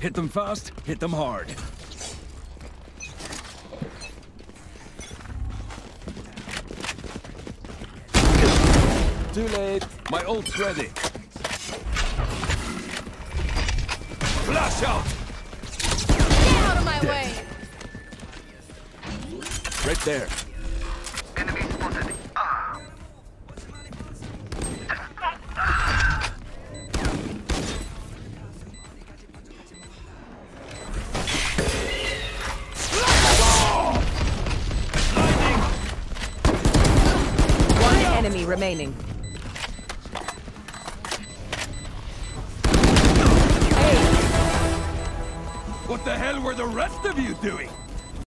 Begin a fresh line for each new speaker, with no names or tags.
Hit them fast, hit them hard. Too late. My ult's ready. Flash out!
Get out of my way!
Right there.
Enemy
remaining.
What the hell were the rest of you doing?